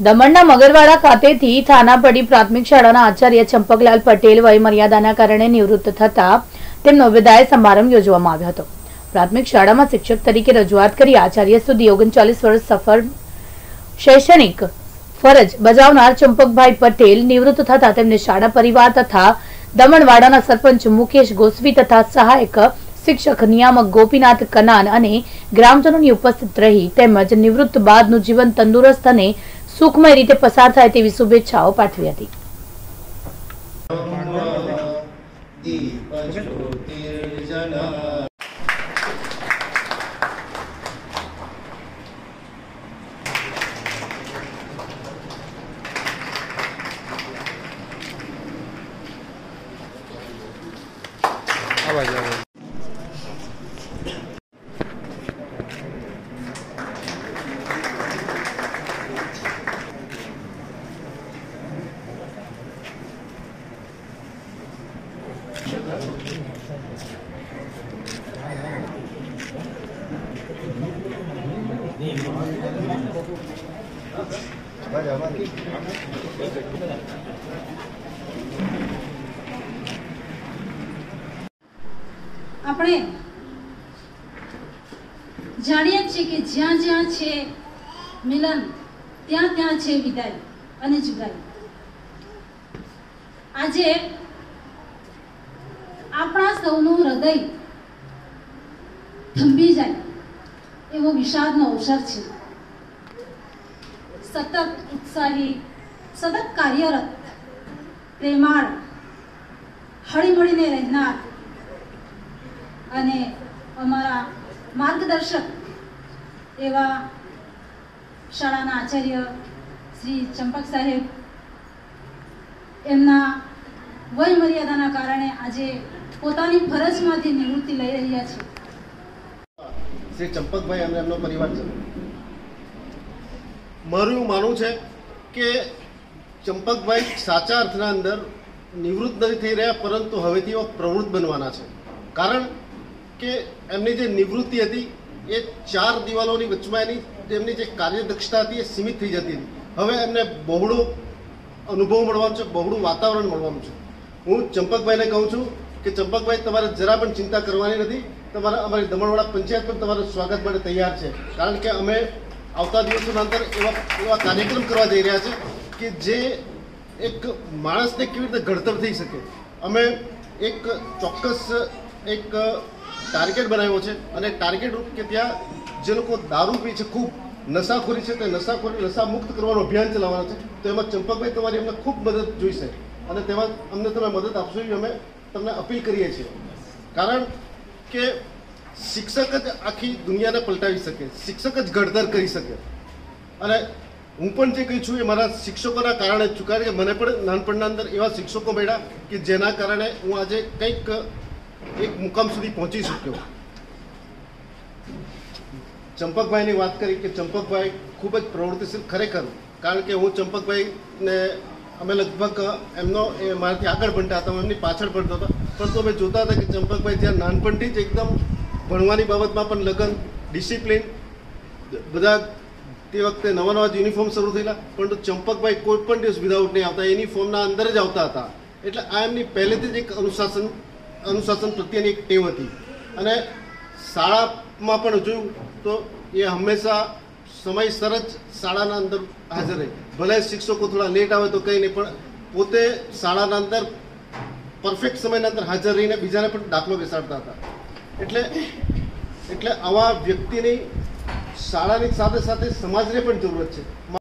દમણના મગરવાડા ખાતેથી થાનાપડી પ્રાથમિક શાળાના આચાર્ય ચંપકલાલ પટેલ વયમર્યાદાના કારણે નિવૃત્ત થતા તેમનો વિદાય સમારંભ યોજવામાં આવ્યો હતો. પ્રાથમિક શાળામાં શિક્ષક તરીકે રજૂઆત કરી આચાર્ય સુધી ઓગણચાલીસ વર્ષ સફળ શૈક્ષણિક ફરજ બજાવનાર ચંપકભાઈ પટેલ નિવૃત્ત થતા તેમને શાળા પરિવાર તથા દમણવાડાના સરપંચ મુકેશ ગોસ્વી તથા સહાયક શિક્ષક નિયામક ગોપીનાથ કનાન અને ગ્રામજનોની ઉપસ્થિત રહી તેમજ નિવૃત્ત બાદનું જીવન તંદુરસ્ત અને સુખમય રીતે પસાર થાય તેવી શુભેચ્છાઓ પાઠવી હતી આપણે જાણીએ છીએ કે જ્યાં જ્યાં છે મિલન, ત્યાં ત્યાં છે વિદાય અને જુદાઈ આજે આપણા સૌનું હૃદય થંભી જાય એવો વિષાદનો અવસર છે. સતત ઉત્સાહી, સતત કાર્યરત, પ્રેમાળ, હળીમળીને રહેનાર અને અમારા માર્ગદર્શક એવા શાળાના આચાર્ય શ્રી ચંપક સાહેબ, એમના વય મર્યાદાના કારણે આજે પોતાની ફરજમાંથી નિવૃત્તિ લઈ રહ્યા છે. શ્રી ચંપકભાઈ અને એમનો પરિવારજનો મારું એવું માનવું છે કે ચંપકભાઈ સાચા અર્થના અંદર નિવૃત્ત નથી થઈ રહ્યા, પરંતુ હવેથી પ્રવૃત્ત બનવાના છે. કારણ કે એમની જે નિવૃત્તિ હતી, એ ચાર દિવાલોની વચમાં એની એમની જે કાર્યદક્ષતા હતી, એ સીમિત થઈ જતી હતી. હવે એમને બહોળો અનુભવ મળવાનો છે, બહોળું વાતાવરણ મળવાનું છે. હું ચંપકભાઈને કહું છું કે ચંપકભાઈ, તમારે જરા પણ ચિંતા કરવાની નથી. તમારા અમારી દમણવાડા પંચાયત પણ તમારું સ્વાગત માટે તૈયાર છે. કારણ કે અમે આવતા દિવસોના અંતર એવા એવા કાર્યક્રમ કરવા જઈ રહ્યા છે કે જે એક માણસને કેવી રીતે ઘડતર થઈ શકે. અમે એક ચોક્કસ એક ટાર્ગેટ બનાવ્યો છે અને ટાર્ગેટ રૂપ કે ત્યાં જે લોકો દારૂ પી છે, ખૂબ નશાખોરી છે, તે નશાખોરી નશા મુક્ત કરવાનું અભિયાન ચલાવવાનું છે, તો એમાં ચંપકભાઈ તમારી અમને ખૂબ મદદ જોઈશે. અને તેમાં અમને તમે મદદ આપશો એવી અમે તમને અપીલ કરીએ છીએ. કારણ કે શિક્ષક જ આખી દુનિયાને પલટાવી શકે, શિક્ષક જ ઘડતર કરી શકે. અને હું પણ જે કહી છું એ મારા શિક્ષકોના કારણે જ છું, કારણ કે મને પણ નાનપણના અંદર એવા શિક્ષકો મળ્યા કે જેના કારણે હું આજે કંઈક એક મુકામ સુધી પહોંચી શક્યો. ચંપકભાઈની વાત કરી કે ચંપકભાઈ ખૂબ જ પ્રવૃત્તિશીલ ખરેખર, કારણ કે હું ચંપકભાઈને અમે લગભગ, એમનો એ મારાથી આગળ ભણતા હતા એમની પાછળ ભણતો હતો. પરંતુ અમે જોતા હતા કે ચંપકભાઈ જ્યાં નાનપણથી જ એકદમ ભણવાની બાબતમાં પણ લગન, ડિસિપ્લિન, બધા તે વખતે નવા નવા યુનિફોર્મ શરૂ થયેલા. પરંતુ ચંપકભાઈ કોઈ પણ દિવસ વિધાઉટ નહીં આવતા, યુનિફોર્મના અંદર જ આવતા હતા. એટલે આ એમની પહેલેથી જ એક અનુશાસન અનુશાસન પ્રત્યેની એક ટેવ હતી. અને શાળામાં પણ જોયું તો એ હંમેશા સમયસર જ શાળાના અંદર હાજર રહે. ભલે શિક્ષકો થોડા લેટ આવે તો કંઈ નહીં, પણ પોતે શાળાના અંદર પરફેક્ટ સમયના અંદર હાજર રહીને બીજાને પણ દાખલો બેસાડતા હતા. એટલે એટલે આવા વ્યક્તિની શાળાની સાથે સાથે સમાજને પણ જરૂરત છે.